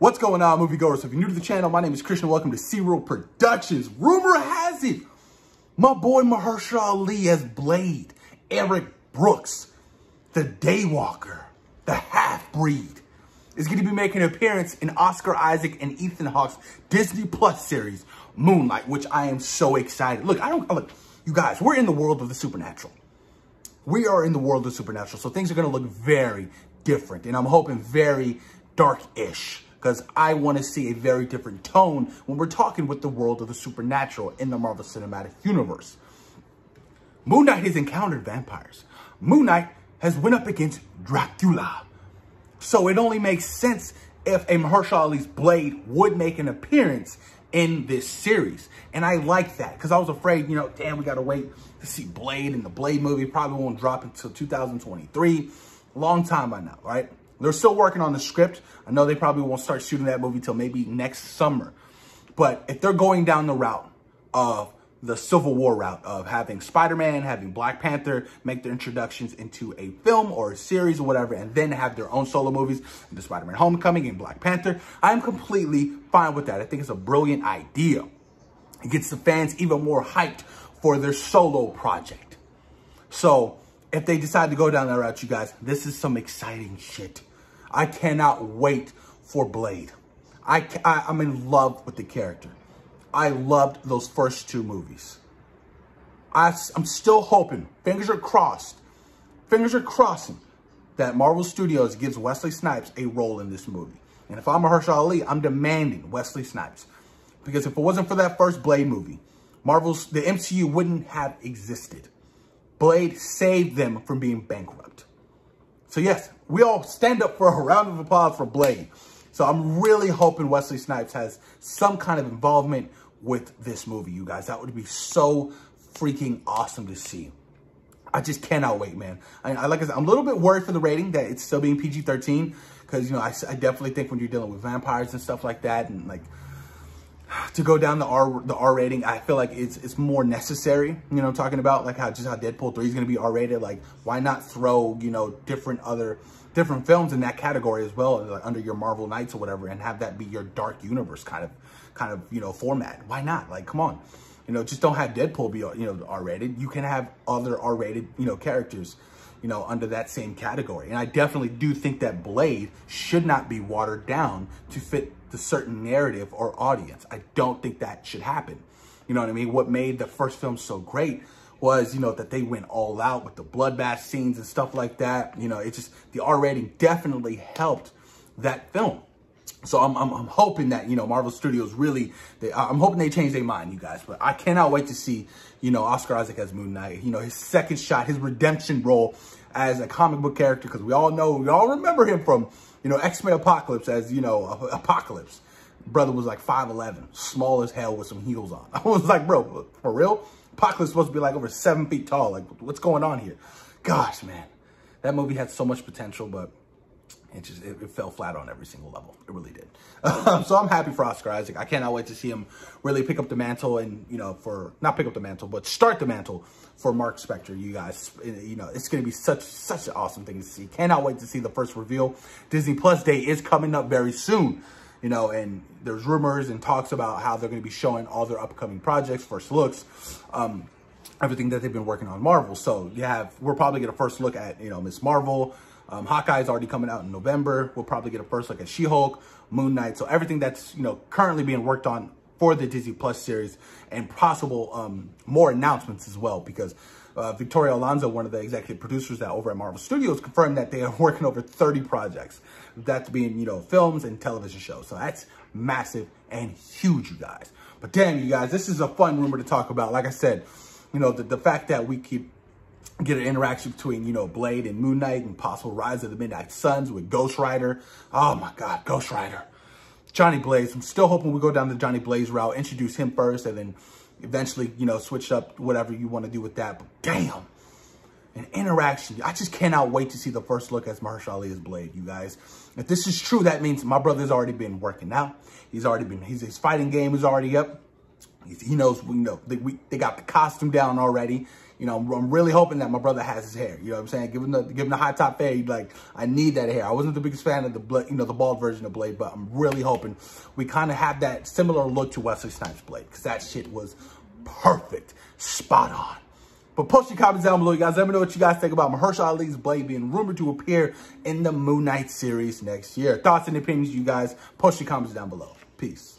What's going on, moviegoers? So if you're new to the channel, my name is Christian. Welcome to C-Reel Productions. Rumor has it, my boy Mahershala Ali as Blade, Eric Brooks, the Daywalker, the half-breed, is going to be making an appearance in Oscar Isaac and Ethan Hawke's Disney Plus series, Moon Knight, which I am so excited. Look, I don't, look, you guys, we're in the world of the supernatural. We are in the world of the supernatural, so things are going to look very different, and I'm hoping very dark-ish because I want to see a very different tone when we're talking with the world of the supernatural in the Marvel Cinematic Universe. Moon Knight has encountered vampires. Moon Knight has went up against Dracula. So it only makes sense if a Mahershala Ali's Blade would make an appearance in this series. And I like that because I was afraid, you know, damn, we got to wait to see Blade and the Blade movie probably won't drop until 2023. Long time by now, right? They're still working on the script. I know they probably won't start shooting that movie till maybe next summer. But if they're going down the route of the Civil War route of having Spider-Man, having Black Panther make their introductions into a film or a series or whatever, and then have their own solo movies, the Spider-Man Homecoming and Black Panther, I'm completely fine with that. I think it's a brilliant idea. It gets the fans even more hyped for their solo project. So if they decide to go down that route, you guys, this is some exciting shit. I cannot wait for Blade. I, I, I'm in love with the character. I loved those first two movies. I, I'm still hoping, fingers are crossed, fingers are crossing, that Marvel Studios gives Wesley Snipes a role in this movie. And if I'm Mahershala Ali, I'm demanding Wesley Snipes. Because if it wasn't for that first Blade movie, Marvel's, the MCU wouldn't have existed. Blade saved them from being bankrupt. So yes, we all stand up for a round of applause for Blade. So I'm really hoping Wesley Snipes has some kind of involvement with this movie, you guys. That would be so freaking awesome to see. I just cannot wait, man. I, I like I said, I'm a little bit worried for the rating that it's still being PG-13 because, you know, I, I definitely think when you're dealing with vampires and stuff like that and like to go down the R the R rating, I feel like it's it's more necessary. You know, talking about like how just how Deadpool 3 is going to be R rated. Like, why not throw you know different other different films in that category as well, like under your Marvel Knights or whatever, and have that be your dark universe kind of kind of you know format. Why not? Like, come on, you know, just don't have Deadpool be you know R rated. You can have other R rated you know characters you know, under that same category. And I definitely do think that Blade should not be watered down to fit the certain narrative or audience. I don't think that should happen. You know what I mean? What made the first film so great was, you know, that they went all out with the bloodbath scenes and stuff like that. You know, it just, the R rating definitely helped that film. So I'm, I'm, I'm, hoping that, you know, Marvel Studios really, they, I'm hoping they change their mind, you guys. But I cannot wait to see, you know, Oscar Isaac as Moon Knight. You know, his second shot, his redemption role as a comic book character. Because we all know, we all remember him from, you know, X-Men Apocalypse as, you know, Apocalypse. Brother was like 5'11", small as hell with some heels on. I was like, bro, for real? Apocalypse supposed to be like over seven feet tall. Like, what's going on here? Gosh, man. That movie had so much potential, but it just it, it, fell flat on every single level. It really did. So I'm happy for Oscar Isaac. I cannot wait to see him really pick up the mantle and you know for not pick up the mantle, but start the mantle for Mark Spector. You guys, you know it's going to be such such an awesome thing to see. Cannot wait to see the first reveal. Disney Plus Day is coming up very soon. You know, and there's rumors and talks about how they're going to be showing all their upcoming projects, first looks. Um, everything that they've been working on Marvel. So you have, we're probably get a first look at, you know, Miss Marvel, um, Hawkeye is already coming out in November. We'll probably get a first look at She-Hulk, Moon Knight. So everything that's, you know, currently being worked on for the Disney Plus series and possible um, more announcements as well because uh, Victoria Alonso, one of the executive producers that over at Marvel Studios, confirmed that they are working over 30 projects. That's being, you know, films and television shows. So that's massive and huge, you guys. But damn, you guys, this is a fun rumor to talk about. Like I said, you know, the, the fact that we keep get an interaction between, you know, Blade and Moon Knight and possible Rise of the Midnight Suns with Ghost Rider. Oh my God, Ghost Rider. Johnny Blaze. I'm still hoping we go down the Johnny Blaze route, introduce him first, and then eventually, you know, switch up whatever you want to do with that. But damn, an interaction. I just cannot wait to see the first look as Mahershala Ali's Blade, you guys. If this is true, that means my brother's already been working out. He's already been, his, his fighting game is already up. He knows, we know, they, we, they got the costume down already. You know, I'm, I'm really hoping that my brother has his hair. You know what I'm saying? Give him the, give him the high top fade. Like, I need that hair. I wasn't the biggest fan of the, you know, the bald version of Blade, but I'm really hoping we kind of have that similar look to Wesley Snipes Blade. Because that shit was perfect. Spot on. But post your comments down below, you guys. Let me know what you guys think about Mahershala Ali's Blade being rumored to appear in the Moon Knight series next year. Thoughts and opinions, you guys. Post your comments down below. Peace.